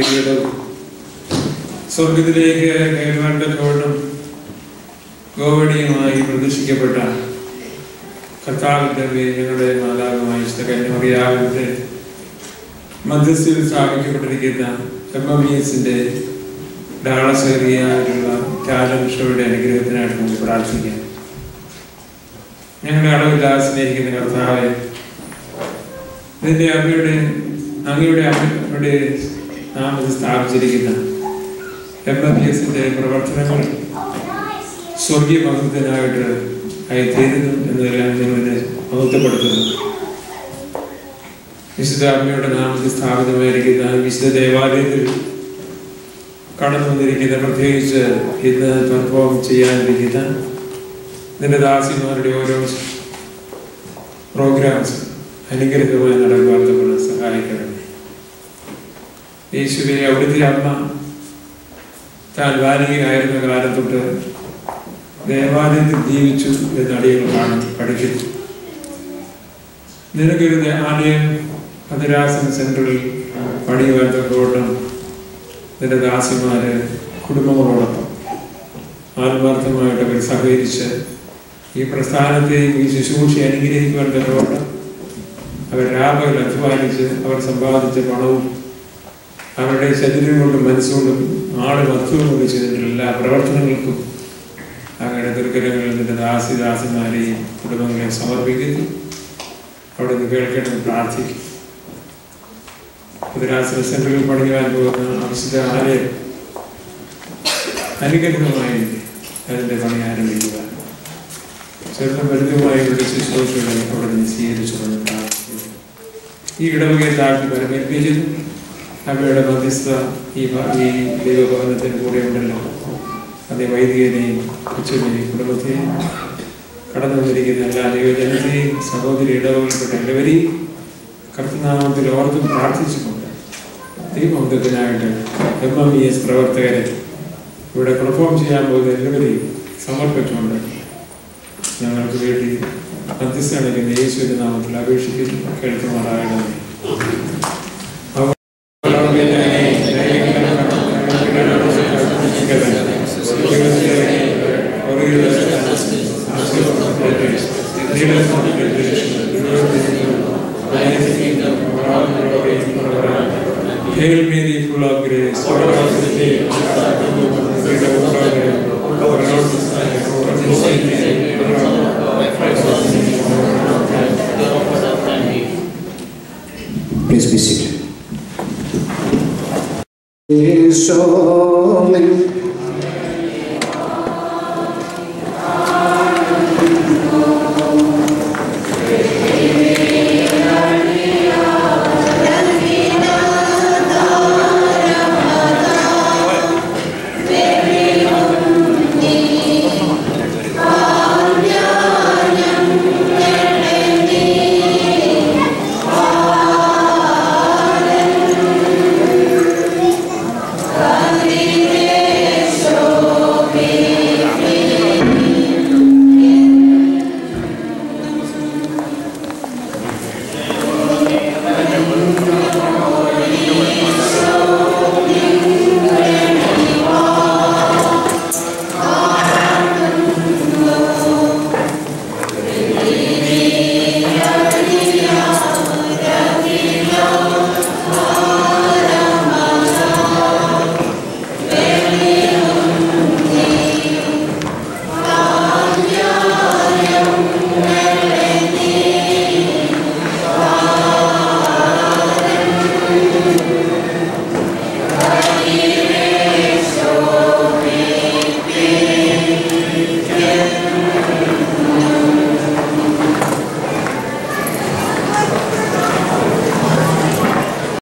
കിരീടവും സ്വർഗത്തിലേക്ക് കൈമാണ്ട ഗോവടിയുമായി പ്രദർശിക്കപ്പെട്ട കർത്താവിന്റെ മേൽ ഞങ്ങളുടെ മാതാവുമായി കന്യമറിയാവിന്റെ മധ്യസ്ഥയിൽ സ്ഥാപിക്കപ്പെട്ടിരിക്കുന്ന എം എം ഇ ഡാളസേറിയായിട്ടുള്ള രാജകൃഷ്ണയുടെ അനുഗ്രഹത്തിനായിട്ട് നമുക്ക് പ്രാർത്ഥിക്കാം. ഞങ്ങളുടെ അളവില്ലാതെ സ്നേഹിക്കുന്ന കർത്താവെ നിന്റെ അമ്മയുടെ അങ്ങയുടെ അമ്മയുടെ നാമത്തിൽ സ്ഥാപിച്ചിരിക്കുന്ന. എം എം എസിന്റെ പ്രവർത്തനങ്ങൾ സ്വർഗീയ മഹത്വത്തിനായിട്ട് ആയി തീരുന്നു എന്നതെല്ലാം നിങ്ങളെ മഹത്വപ്പെടുത്തുന്നു വിശുദ്ധ അമ്മയുടെ നാമത്തിൽ സ്ഥാപിതമായിരിക്കുന്ന വിശുദ്ധ ദേവാലയത്തിൽ കടന്നു വന്നിരിക്കുന്ന പ്രത്യേകിച്ച് ഇന്ന് പെർഫോം ചെയ്യാനിരിക്കുന്ന നിന്റെ ദാസിമാരുടെ ഓരോ പ്രോഗ്രാംസ് അനുഗ്രഹമായി നടക്കുവാൻ നമ്മളെ സഹായിക്കണം യേശുവെ അവിടുത്തെ അമ്മ താൻ ബാലികയായിരുന്ന കാലം ദേവാലയത്തിൽ ജീവിച്ചു എന്ന് അടിയങ്ങളാണ് പഠിക്കുന്നത് പഠിക്കുന്നു നിനക്കൊരു ആലയം ഭദ്രാസന സെന്ററിൽ പണിയുവാൻ തക്കോട്ടം നിന്റെ ദാസിമാര് കുടുംബങ്ങളോടൊപ്പം ആത്മാർത്ഥമായിട്ടൊക്കെ സഹകരിച്ച് ഈ പ്രസ്ഥാനത്തെയും ഈ ശുശ്രൂഷ അനുഗ്രഹിക്കുവാൻ തന്നോട്ടം അവർ രാപകൽ അധ്വാനിച്ച് അവർ സമ്പാദിച്ച പണവും അവരുടെ ശരീരം കൊണ്ടും മനസ്സുകൊണ്ടും ആൾ വസ്തുവും കൊണ്ട് ചെയ്തിട്ടുള്ള എല്ലാ പ്രവർത്തനങ്ങൾക്കും അവരുടെ ദുർഘടങ്ങളിൽ നിന്റെ ദാസി ദാസിമാരെയും കുടുംബങ്ങളെയും സമർപ്പിക്കുന്നു. അവിടെ നിന്ന് കേൾക്കണം പ്രാർത്ഥിക്കും ഭദ്രാസന സെന്ററിൽ പണിയുവാൻ പോകുന്ന ആവശ്യത്തെ ആലയം അനുഗ്രഹമായി അതിന്റെ പണി ആരംഭിക്കുക. ചെറുപ്പം വലുതുമായി ഇവിടെ ശുശ്രൂഷകളെ അവിടെ നിന്ന് സ്വീകരിച്ചു ഈ ഇടവകയെ താഴ്ത്തി പരമേൽപ്പിക്കുന്നു. അവയുടെ മധ്യസ്ഥ ഈ ഈ ദൈവഭവനത്തിന് കൂടെ ഉണ്ടല്ലോ അതേ വൈദികനെയും കൊച്ചുവിനെയും കുടുംബത്തെയും കടന്നു വന്നിരിക്കുന്ന എല്ലാ ദൈവജനത്തെയും സഹോദരി ഇടവകൾപ്പെട്ട എല്ലാവരെയും കർത്തനാമത്തിൽ ഓർത്തും പ്രാർത്ഥിച്ചുകൊണ്ട് ദൈവബന്ധത്തിനായിട്ട് എം എം ഇ എസ് പ്രവർത്തകരെ ഇവിടെ പെർഫോം ചെയ്യാൻ പോകുന്ന എല്ലാവരെയും സമർപ്പിച്ചുകൊണ്ട് ഞങ്ങൾക്ക് വേണ്ടി മധ്യസ്ഥ യേശുവിന്റെ നാമത്തിൽ അപേക്ഷിക്കുന്നു. കേൾക്കുമാറാകണമേ. Hail Mary, full of grace, the Lord. Please be seated. Is only